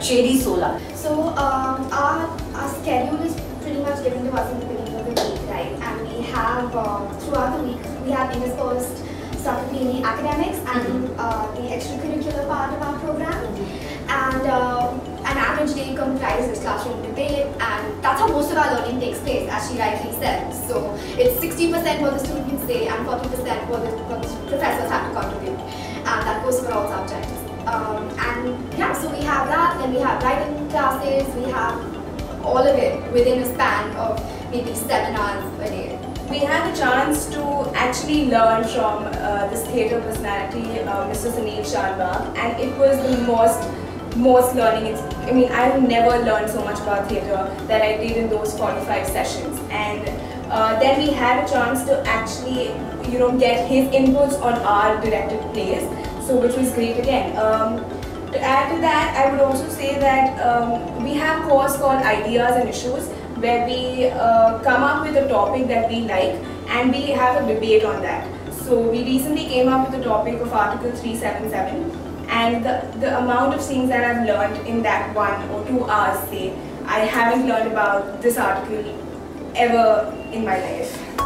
Cherry Solar. So um, our, our schedule is pretty much given to us in the beginning of the week, right? And we have, uh, throughout the week, we have interspersed some between the academics and uh, the extracurricular part of our program. And uh, an average day comprises classroom debate and that's how most of our learning takes place, as she rightly said. So it's 60% what the students say and 40% what the, what the professors have to contribute. And that goes for all subjects. Um, and yeah, so we have that, then we have writing classes, we have all of it within a span of maybe seven hours a day. We had a chance to actually learn from uh, this theatre personality, uh, Mr. Sunil Sharma, and it was the most most learning. It's, I mean, I've never learned so much about theatre that I did in those 45 sessions. And uh, then we had a chance to actually, you know, get his inputs on our directed plays, so which was great again. Um, to add to that, I would also say that um, we have course called Ideas and Issues, where we uh, come up with a topic that we like and we have a debate on that. So we recently came up with the topic of Article 377 and the, the amount of things that I've learned in that one or two hours say, I haven't learned about this article ever in my life.